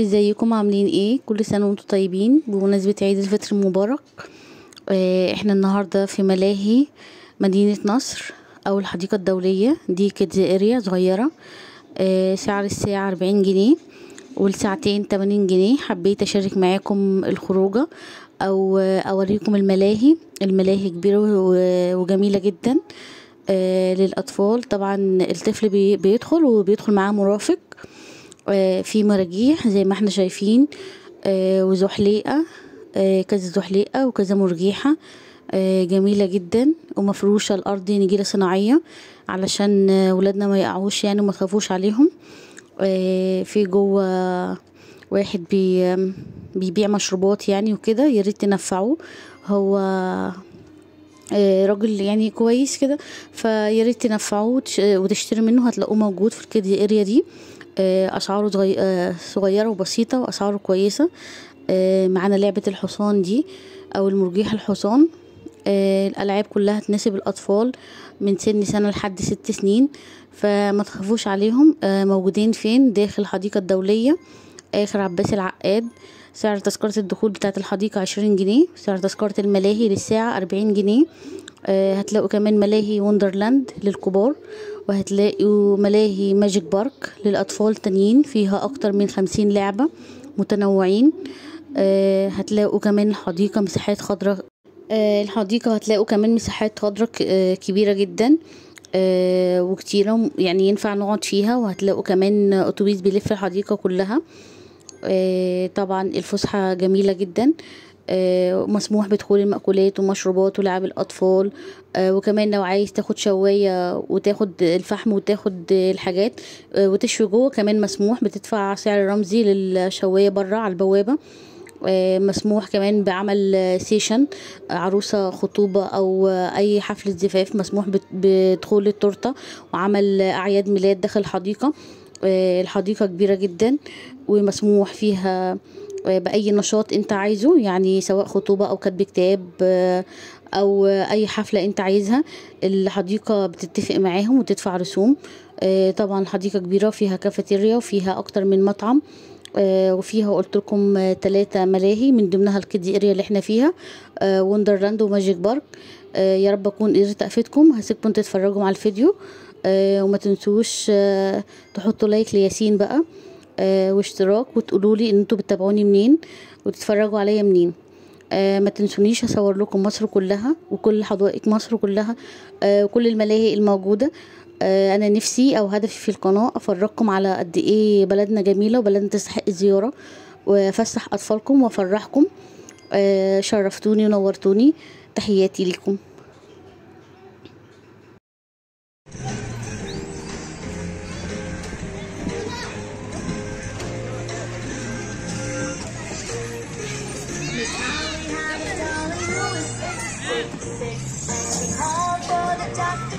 ازيكم؟ عاملين إيه؟ كل سنة وأنتم طيبين؟ بمناسبة عيد الفطر المبارك آه، إحنا النهاردة في ملاهي مدينة نصر أو الحديقة الدولية دي كيدز اريا صغيرة آه، سعر الساعة أربعين جنيه والساعتين تمانين جنيه. حبيت أشارك معاكم الخروجة أو أوريكم الملاهي. الملاهي كبيرة و- وجميلة جدا آه، للأطفال. طبعا الطفل بي- بيدخل وبيدخل معاه مرافق. في مراجيح زي ما إحنا شايفين آه، وزحليقة آه، كذا زحليقة وكذا مرجيحة آه، جميلة جدا ومفروشة الأرض نجيلة صناعية علشان آه، ولادنا ما يقعوش يعني وما تخافوش عليهم. آه، في جوه واحد بي بيبيع مشروبات يعني وكده ياريت تنفعوه. هو آه، راجل يعني كويس كده فياريت تنفعوه وتش- وتشتري منه هتلاقوه موجود في ال kids area دي. آه، أسعاره صغي- آه، صغيرة وبسيطة وأسعاره كويسة. آه، معانا لعبة الحصان دي أو المرجيح الحصان. الألعاب كلها تناسب الأطفال من سن سنة لحد ست سنين فما تخافوش عليهم. موجودين فين؟ داخل الحديقه الدولية آخر عباس العقاد. سعر تذكرة الدخول بتاعة الحديقة عشرين جنيه سعر تذكرة الملاهي للساعة أربعين جنيه. هتلاقوا كمان ملاهي وندرلاند للكبار. وهتلاقوا ملاهي ماجيك بارك للأطفال تانيين فيها أكتر من خمسين لعبة متنوعين. آه، هتلاقوا كمان حديقة مساحات خضراء. آه، الحديقة هتلاقوا كمان مساحات خضراء آه، كبيرة جدا. وكتيرة يعني ينفع نقعد فيها. وهتلاقوا كمان أتوبيس بيلف الحديقة كلها. طبعا الفسحة جميلة جدا. مسموح بدخول المأكولات ومشروبات ولعب الأطفال. آه، وكمان لو عايز تاخد شواية وتاخد الفحم وتاخد الحاجات آه، وتشوي جوه كمان مسموح بتدفع سعر رمزي للشواية برا على البوابة. آه، مسموح كمان بعمل آه، سيشن آه، عروسة خطوبة أو آه، أي حفلة زفاف. مسموح بدخول التورتة وعمل آه، أعياد ميلاد داخل الحديقة. آه، الحديقة كبيرة جدا ومسموح فيها آه، بأي نشاط أنت عايزه يعني سواء خطوبة أو كتب كتاب آه، أو آه، أي حفلة أنت عايزها الحديقة بتتفق معاهم وتدفع رسوم. آه، طبعا الحديقة كبيرة فيها كافيتيريا وفيها أكتر من مطعم آه، وفيها قلت لكم آه، تلاتة ملاهي من ضمنها ال kids area اللي إحنا فيها آه، وندرلاند وماجيك بارك آه، يا رب أكون قدرت أفيدكم. هسيبكم تتفرجوا على الفيديو. آه، وما تنسوش آه، تحطوا لايك لياسين بقى آه، واشتراك وتقولوا لي ان أنتوا بتتابعوني منين وتتفرجوا عليا منين. آه ما تنسونيش اصور لكم مصر كلها وكل حدائق مصر كلها آه وكل الملاهي الموجودة. آه أنا نفسي أو هدفي في القناة أفرجكم على قد إيه بلدنا جميلة وبلدنا تستحق الزيارة وأفسح أطفالكم وأفرحكم. آه شرفتوني ونورتوني. تحياتي لكم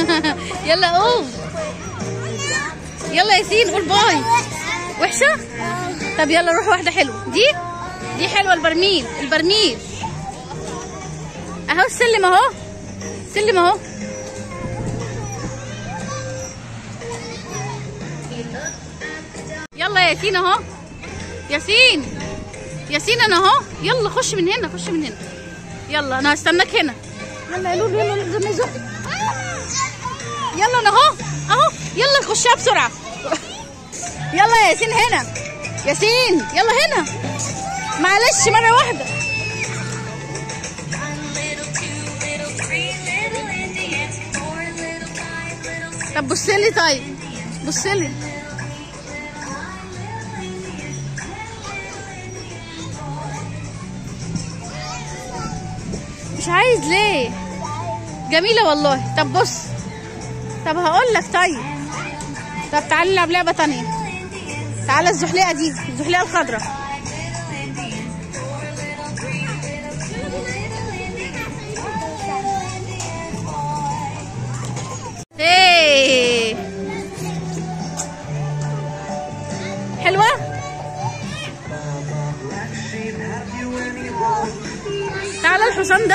يلا قوم. يلا ياسين قول باي. وحشة؟ طب يلا روح واحدة حلوة. دي؟ دي حلوة البرميل. البرميل. أهو السلم أهو. سلم أهو. يلا يا ياسين أهو. ياسين ياسين أنا أهو. يلا خش من هنا خش من هنا. يلا أنا هستناك هنا. يلا يلا يلا أنا اهو اهو يلا نخشها بسرعة. يلا يا ياسين هنا ياسين يلا هنا. معلش مرة واحدة. طب بص لي طيب بص مش عايز ليه؟ جميلة والله. طب بص طب هقول لك طيب. طب تعالي نلعب لعبة تانية. تعالى الزحليقة دي الزحليقة الخضراء. تعالى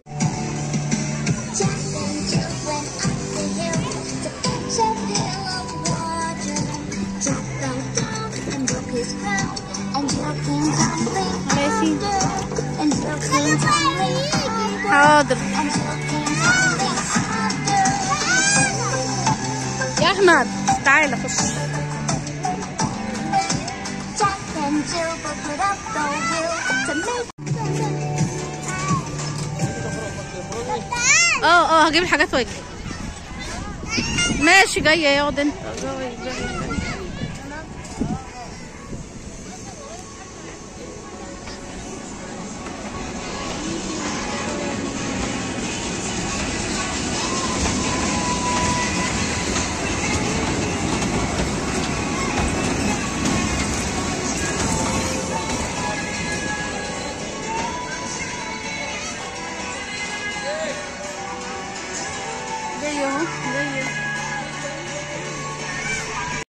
حاضر. يا أحمد تعالى خش. آه آه هجيب الحاجات وأجي. ماشي جاية ياخد أنت.